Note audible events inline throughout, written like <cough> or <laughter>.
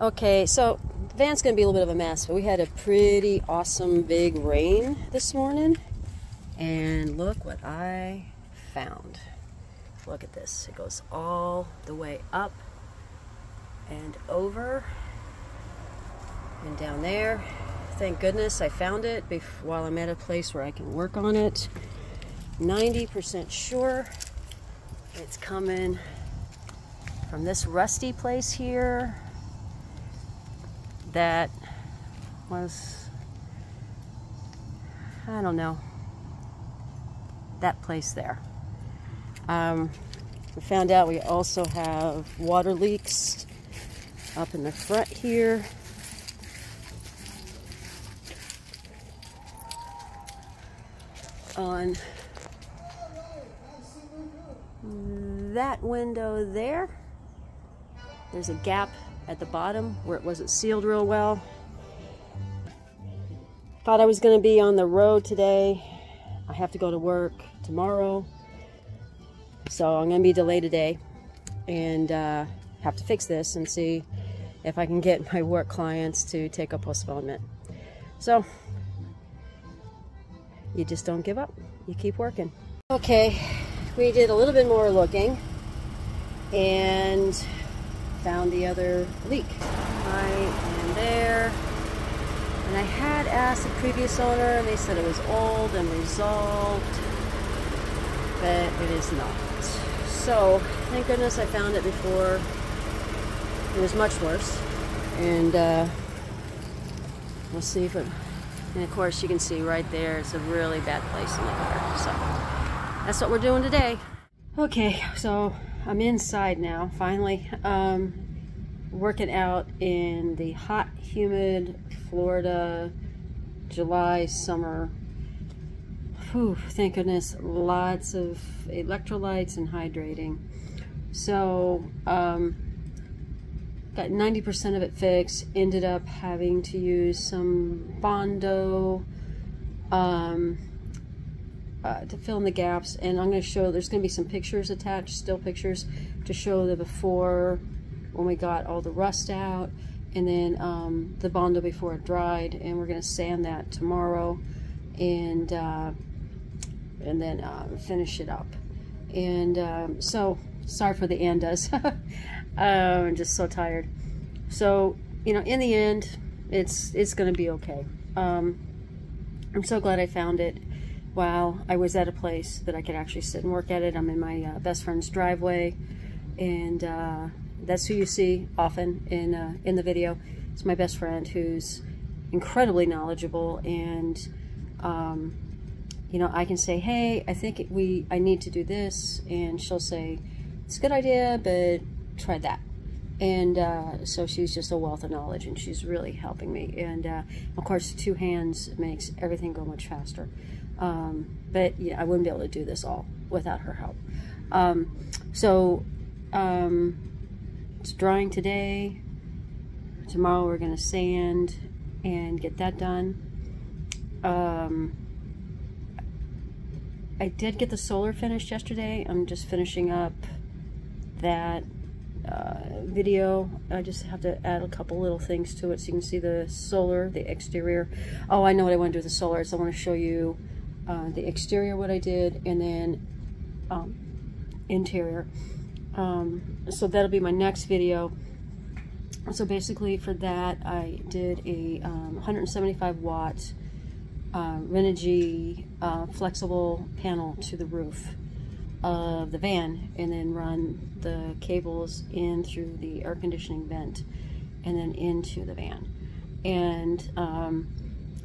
Okay, so the van's gonna be a little bit of a mess, but we had a pretty awesome big rain this morning. And look what I found. Look at this. It goes all the way up and over and down there. Thank goodness I found it while I'm at a place where I can work on it. 90% sure it's coming from this rusty place here that was, I don't know, that place there. Um, we found out we also have water leaks up in the front here. On that window there, there's a gap at the bottom where it wasn't sealed real well. Thought I was going to be on the road today. I have to go to work tomorrow. So I'm going to be delayed today and uh, have to fix this and see if I can get my work clients to take a postponement. So you just don't give up. You keep working. Okay, we did a little bit more looking and found the other leak. Right and there. And I had asked the previous owner and they said it was old and resolved, but it is not. So, thank goodness I found it before it was much worse. And uh, we'll see if it, and of course you can see right there, it's a really bad place in the car. So, that's what we're doing today. Okay, so I'm inside now, finally. Um, working out in the hot, humid Florida July summer. Whew, thank goodness, lots of electrolytes and hydrating. So, um, got 90% of it fixed. Ended up having to use some Bondo, um, uh, to fill in the gaps and I'm going to show there's going to be some pictures attached still pictures to show the before when we got all the rust out and then um, the Bondo before it dried and we're going to sand that tomorrow and uh, and then uh, finish it up. And um, so sorry for the andas <laughs> I'm just so tired. So you know in the end it's it's going to be okay. Um, I'm so glad I found it while I was at a place that I could actually sit and work at it. I'm in my uh, best friend's driveway, and uh, that's who you see often in uh, in the video. It's my best friend who's incredibly knowledgeable, and um, you know I can say, "Hey, I think we I need to do this," and she'll say, "It's a good idea, but try that." and uh, so she's just a wealth of knowledge and she's really helping me and uh, of course two hands makes everything go much faster um, but yeah, I wouldn't be able to do this all without her help. Um, so um, it's drying today. Tomorrow we're going to sand and get that done. Um, I did get the solar finished yesterday. I'm just finishing up that uh, video. I just have to add a couple little things to it so you can see the solar, the exterior. Oh, I know what I want to do with the solar. So I want to show you uh, the exterior what I did and then um, interior. Um, so that'll be my next video. So basically for that I did a um, 175 watt uh, Renogy uh, flexible panel to the roof of the van and then run the cables in through the air conditioning vent and then into the van. And um,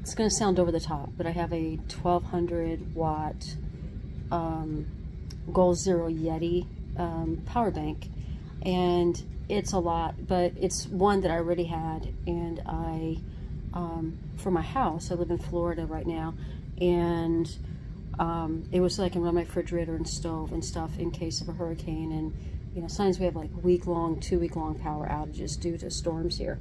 it's going to sound over the top, but I have a 1200 watt um, Goal Zero Yeti um, power bank, and it's a lot, but it's one that I already had, and I, um, for my house, I live in Florida right now, and um, it was so I can run my refrigerator and stove and stuff in case of a hurricane, and you know, sometimes we have like week-long, two-week-long power outages due to storms here.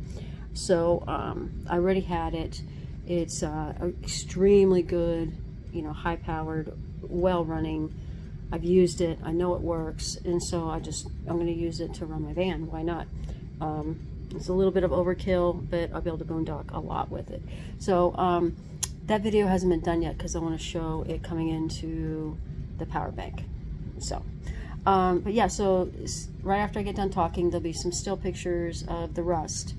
So um, I already had it. It's uh, extremely good, you know, high-powered, well-running. I've used it. I know it works, and so I just I'm going to use it to run my van. Why not? Um, it's a little bit of overkill, but I'll be able to boondock a lot with it. So um, that video hasn't been done yet because I want to show it coming into the power bank. So, um, but yeah, so right after I get done talking, there'll be some still pictures of the rust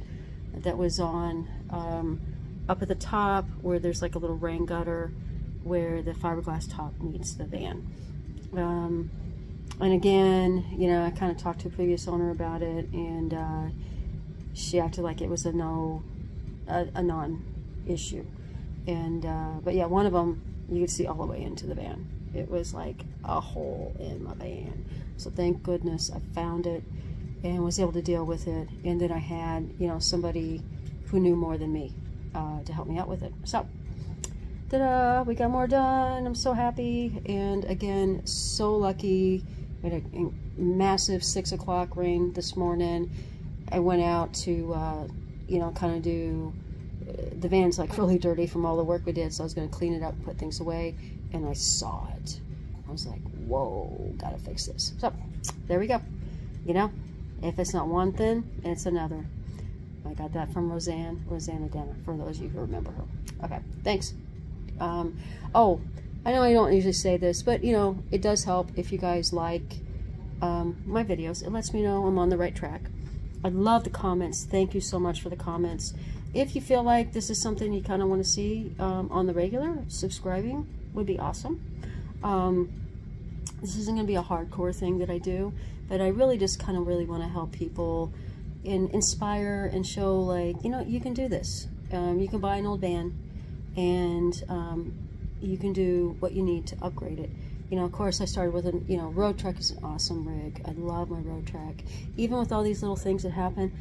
that was on um, up at the top where there's like a little rain gutter where the fiberglass top meets the van. Um, and again, you know, I kind of talked to a previous owner about it, and uh, she acted like it was a no, a, a non-issue. And uh, but yeah, one of them you could see all the way into the van. It was like a hole in my van. So thank goodness I found it and was able to deal with it. And then I had, you know, somebody who knew more than me uh, to help me out with it. So ta-da, we got more done. I'm so happy. And again, so lucky. We had a massive six o'clock rain this morning. I went out to, uh, you know, kind of do, uh, the van's like <laughs> really dirty from all the work we did. So I was going to clean it up, put things away. And I saw it. I was like, whoa, gotta fix this. So there we go. You know, if it's not one thing, it's another. I got that from Roseanne, Roseannadanna, for those of you who remember her. Okay, thanks. Um, oh, I know I don't usually say this, but you know, it does help if you guys like um, my videos. It lets me know I'm on the right track. I love the comments. Thank you so much for the comments. If you feel like this is something you kind of want to see um, on the regular, subscribing would be awesome. Um, this isn't going to be a hardcore thing that I do, but I really just kind of really want to help people and inspire and show like, you know, you can do this. Um, you can buy an old van and um, you can do what you need to upgrade it. You know, of course, I started with a, you know, Roadtrek is an awesome rig. I love my Roadtrek. Even with all these little things that happen,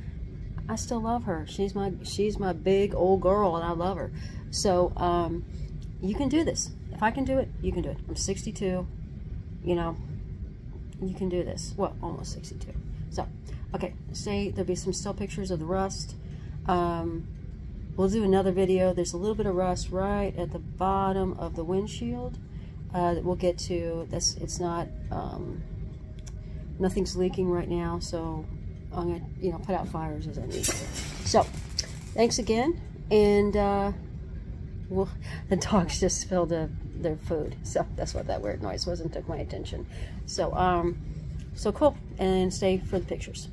I still love her. She's my, she's my big old girl and I love her. So, um, you can do this. If I can do it, you can do it. I'm 62, you know, you can do this. Well, almost 62. So, okay, say there'll be some still pictures of the rust. Um, We'll do another video. There's a little bit of rust right at the bottom of the windshield uh, that we'll get to. That's It's not, um, nothing's leaking right now, so I'm going to, you know, put out fires as I need to. So, thanks again, and uh, <laughs> the dogs just spilled a, their food, so that's what that weird noise was and took my attention. So, um, so cool, and stay for the pictures.